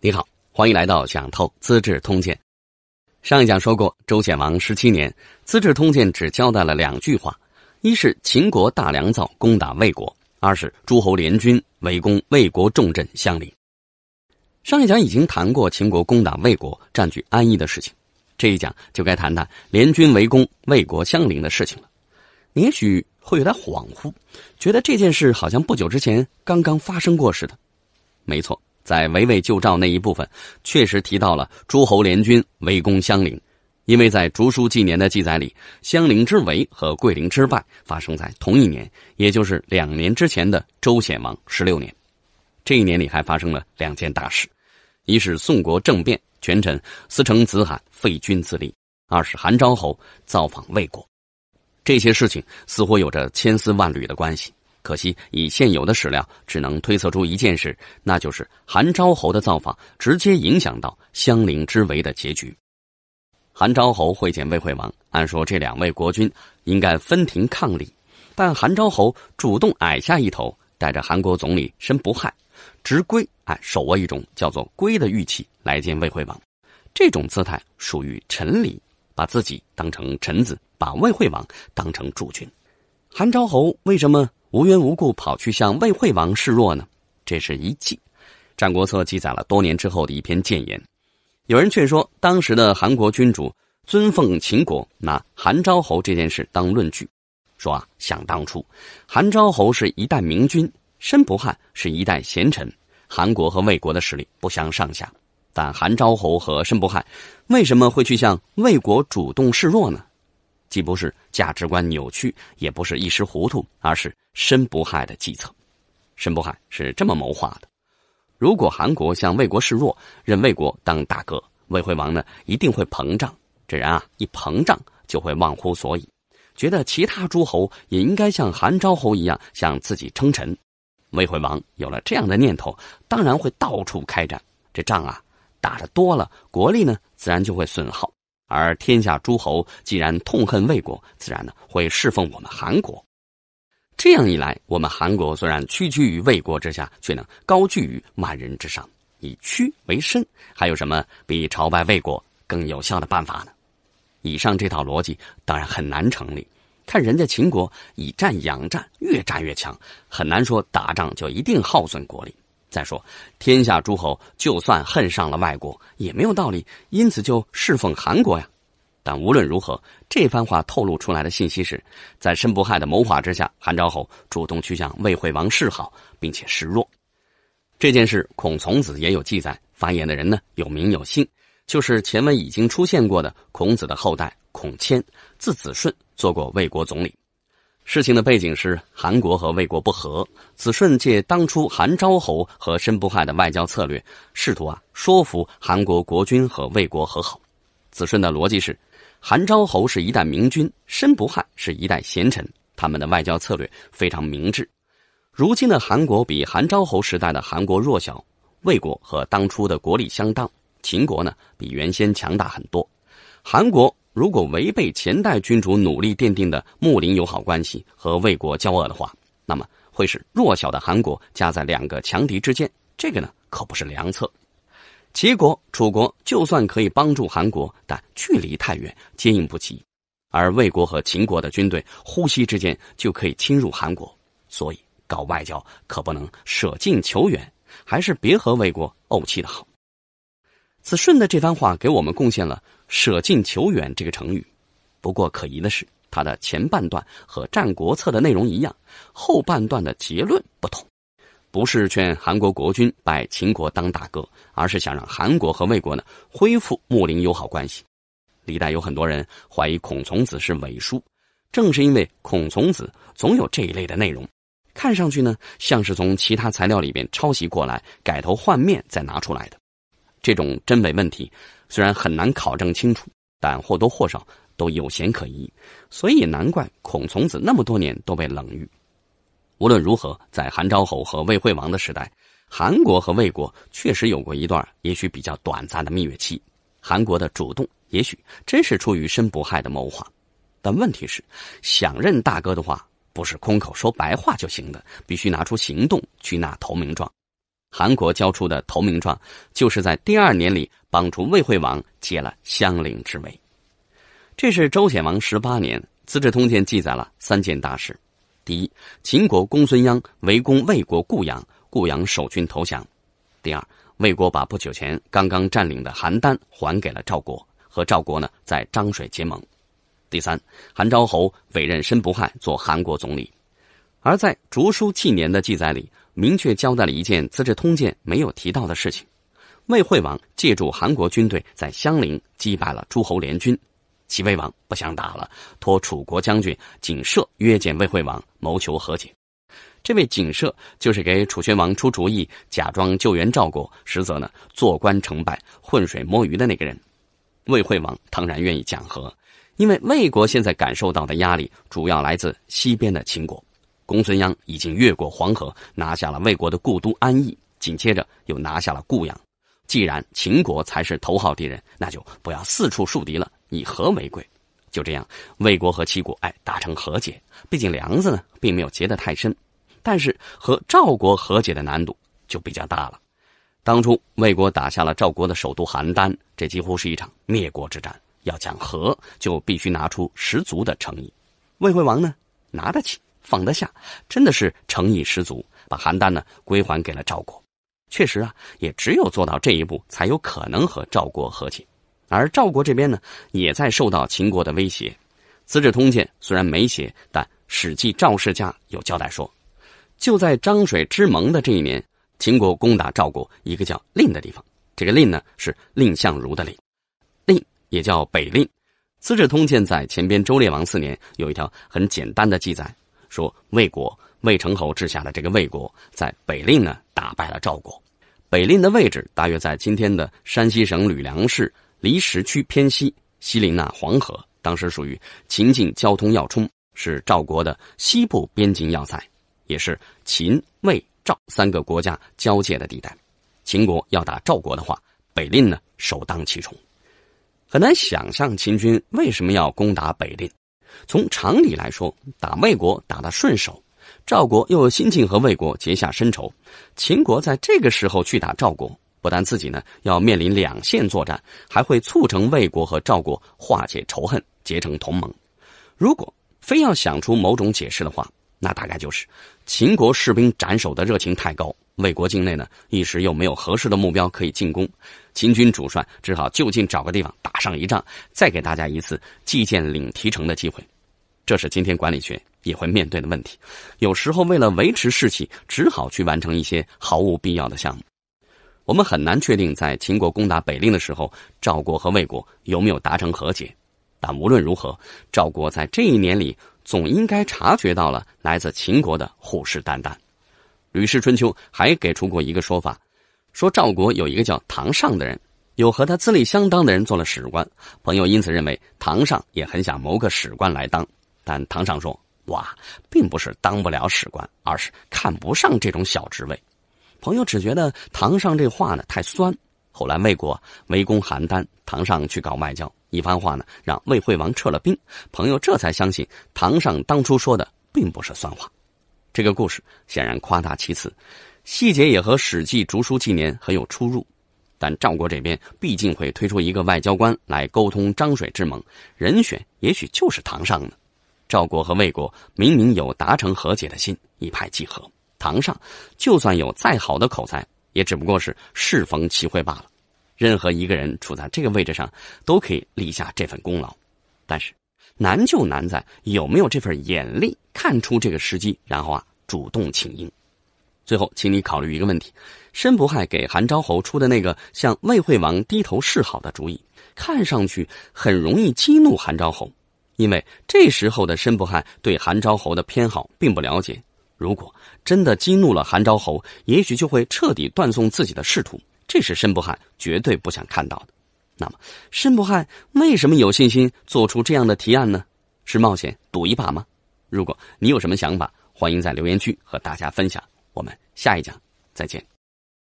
你好，欢迎来到讲透《资治通鉴》。上一讲说过，周显王十七年，《资治通鉴》只交代了两句话：一是秦国大良造攻打魏国；二是诸侯联军围攻魏国重镇襄陵。上一讲已经谈过秦国攻打魏国、占据安邑的事情，这一讲就该谈谈联军围攻魏国襄陵的事情了。也许会有点恍惚，觉得这件事好像不久之前刚刚发生过似的。没错。在围魏救赵那一部分，确实提到了诸侯联军围攻襄陵，因为在《竹书纪年》的记载里，襄陵之围和桂林之败发生在同一年，也就是两年之前的周显王十六年。这一年里还发生了两件大事：一是宋国政变，权臣司成子罕废君自立；二是韩昭侯造访魏国。这些事情似乎有着千丝万缕的关系。可惜，以现有的史料，只能推测出一件事，那就是韩昭侯的造访直接影响到襄陵之围的结局。韩昭侯会见魏惠王，按说这两位国君应该分庭抗礼，但韩昭侯主动矮下一头，带着韩国总理申不害，执圭，哎，手握一种叫做圭的玉器来见魏惠王。这种姿态属于臣礼，把自己当成臣子，把魏惠王当成主君。韩昭侯为什么？无缘无故跑去向魏惠王示弱呢？这是一计。《战国策》记载了多年之后的一篇谏言。有人却说，当时的韩国君主尊奉秦国，拿韩昭侯这件事当论据，说啊，想当初，韩昭侯是一代明君，申不害是一代贤臣，韩国和魏国的实力不相上下。但韩昭侯和申不害为什么会去向魏国主动示弱呢？既不是价值观扭曲，也不是一时糊涂，而是申不害的计策。申不害是这么谋划的：如果韩国向魏国示弱，认魏国当大哥，魏惠王呢一定会膨胀。这人啊，一膨胀就会忘乎所以，觉得其他诸侯也应该像韩昭侯一样向自己称臣。魏惠王有了这样的念头，当然会到处开战。这仗啊，打的多了，国力呢自然就会损耗。而天下诸侯既然痛恨魏国，自然呢会侍奉我们韩国。这样一来，我们韩国虽然屈居于魏国之下，却能高居于万人之上。以屈为伸，还有什么比朝拜魏国更有效的办法呢？以上这套逻辑当然很难成立。看人家秦国以战养战，越战越强，很难说打仗就一定耗损国力。再说，天下诸侯就算恨上了外国，也没有道理因此就侍奉韩国呀。但无论如何，这番话透露出来的信息是，在申不害的谋划之下，韩昭侯主动去向魏惠王示好，并且示弱。这件事，孔从子也有记载，发言的人呢有名有姓，就是前文已经出现过的孔子的后代孔谦，字子顺，做过魏国总理。事情的背景是韩国和魏国不和，子顺借当初韩昭侯和申不害的外交策略，试图啊说服韩国国君和魏国和好。子顺的逻辑是，韩昭侯是一代明君，申不害是一代贤臣，他们的外交策略非常明智。如今的韩国比韩昭侯时代的韩国弱小，魏国和当初的国力相当，秦国呢比原先强大很多，韩国。如果违背前代君主努力奠定的睦邻友好关系和魏国交恶的话，那么会使弱小的韩国夹在两个强敌之间，这个呢可不是良策。齐国、楚国就算可以帮助韩国，但距离太远，接应不及；而魏国和秦国的军队呼吸之间就可以侵入韩国，所以搞外交可不能舍近求远，还是别和魏国怄气的好。子顺的这番话给我们贡献了。舍近求远这个成语，不过可疑的是，它的前半段和《战国策》的内容一样，后半段的结论不同，不是劝韩国国君拜秦国当大哥，而是想让韩国和魏国呢恢复睦邻友好关系。历代有很多人怀疑孔从子是伪书，正是因为孔从子总有这一类的内容，看上去呢像是从其他材料里边抄袭过来，改头换面再拿出来的。这种真伪问题。虽然很难考证清楚，但或多或少都有嫌可疑，所以也难怪孔从子那么多年都被冷遇。无论如何，在韩昭侯和魏惠王的时代，韩国和魏国确实有过一段也许比较短暂的蜜月期。韩国的主动也许真是出于申不害的谋划，但问题是，想认大哥的话，不是空口说白话就行的，必须拿出行动去纳投名状。韩国交出的投名状，就是在第二年里帮助魏惠王接了襄陵之位。这是周显王十八年，《资治通鉴》记载了三件大事：第一，秦国公孙鞅围攻魏国固阳，固阳守军投降；第二，魏国把不久前刚刚占领的邯郸还给了赵国，和赵国呢在漳水结盟；第三，韩昭侯委任申不害做韩国总理。而在《竹书纪年》的记载里，明确交代了一件《资治通鉴》没有提到的事情：魏惠王借助韩国军队在襄陵击败了诸侯联军。齐威王不想打了，托楚国将军景射约见魏惠王，谋求和解。这位景射就是给楚宣王出主意，假装救援赵国，实则呢做官成败、浑水摸鱼的那个人。魏惠王当然愿意讲和，因为魏国现在感受到的压力主要来自西边的秦国。公孙鞅已经越过黄河，拿下了魏国的故都安邑，紧接着又拿下了固阳。既然秦国才是头号敌人，那就不要四处树敌了。以和为贵，就这样，魏国和齐国哎达成和解。毕竟梁子呢并没有结得太深，但是和赵国和解的难度就比较大了。当初魏国打下了赵国的首都邯郸，这几乎是一场灭国之战。要讲和，就必须拿出十足的诚意。魏惠王呢拿得起，放得下，真的是诚意十足，把邯郸呢归还给了赵国。确实啊，也只有做到这一步，才有可能和赵国和解。而赵国这边呢，也在受到秦国的威胁。《资治通鉴》虽然没写，但《史记·赵世家》有交代说，就在漳水之盟的这一年，秦国攻打赵国一个叫蔺的地方。这个蔺呢，是蔺相如的蔺，蔺也叫北蔺。《资治通鉴》在前边周烈王四年有一条很简单的记载，说魏国魏成侯治下的这个魏国在北蔺呢打败了赵国。北蔺的位置大约在今天的山西省吕梁市。离石区偏西，西临那黄河，当时属于秦晋交通要冲，是赵国的西部边境要塞，也是秦、魏、赵三个国家交界的地带。秦国要打赵国的话，北蔺呢首当其冲。很难想象秦军为什么要攻打北蔺。从常理来说，打魏国打得顺手，赵国又有心情和魏国结下深仇，秦国在这个时候去打赵国。不但自己呢要面临两线作战，还会促成魏国和赵国化解仇恨，结成同盟。如果非要想出某种解释的话，那大概就是秦国士兵斩首的热情太高，魏国境内呢一时又没有合适的目标可以进攻，秦军主帅只好就近找个地方打上一仗，再给大家一次计件领提成的机会。这是今天管理学也会面对的问题。有时候为了维持士气，只好去完成一些毫无必要的项目。我们很难确定，在秦国攻打北令的时候，赵国和魏国有没有达成和解。但无论如何，赵国在这一年里总应该察觉到了来自秦国的虎视眈眈。《吕氏春秋》还给出过一个说法，说赵国有一个叫唐尚的人，有和他资历相当的人做了史官。朋友因此认为唐尚也很想谋个史官来当，但唐尚说：“哇，并不是当不了史官，而是看不上这种小职位。”朋友只觉得唐上这话呢太酸。后来魏国围攻邯郸，唐上去搞外交，一番话呢让魏惠王撤了兵。朋友这才相信唐上当初说的并不是酸话。这个故事显然夸大其词，细节也和《史记·竹书纪年》很有出入。但赵国这边毕竟会推出一个外交官来沟通漳水之盟，人选也许就是唐上呢。赵国和魏国明明有达成和解的心，一拍即合。堂上，就算有再好的口才，也只不过是适逢其会罢了。任何一个人处在这个位置上，都可以立下这份功劳。但是，难就难在有没有这份眼力，看出这个时机，然后啊，主动请缨。最后，请你考虑一个问题：申不害给韩昭侯出的那个向魏惠王低头示好的主意，看上去很容易激怒韩昭侯，因为这时候的申不害对韩昭侯的偏好并不了解。如果真的激怒了韩昭侯，也许就会彻底断送自己的仕途，这是申不害绝对不想看到的。那么，申不害为什么有信心做出这样的提案呢？是冒险赌一把吗？如果你有什么想法，欢迎在留言区和大家分享。我们下一讲再见。